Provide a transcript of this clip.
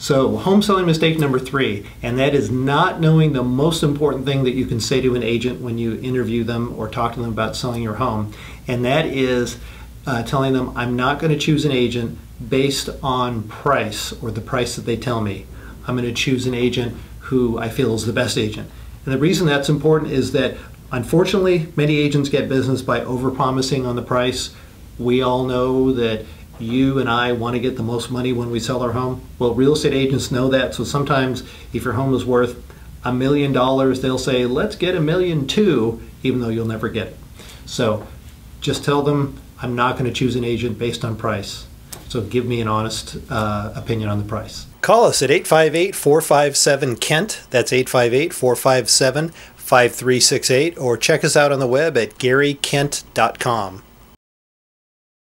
So, home selling mistake number three, and that is not knowing the most important thing that you can say to an agent when you interview them or talk to them about selling your home, and that is uh, telling them, I'm not going to choose an agent based on price or the price that they tell me. I'm going to choose an agent who I feel is the best agent. And the reason that's important is that unfortunately, many agents get business by overpromising on the price. We all know that you and I want to get the most money when we sell our home. Well, real estate agents know that. So sometimes if your home is worth a million dollars, they'll say, let's get a million two, even though you'll never get it. So just tell them, I'm not going to choose an agent based on price. So give me an honest uh, opinion on the price. Call us at 858 457 Kent. That's 858 457 5368. Or check us out on the web at garykent.com.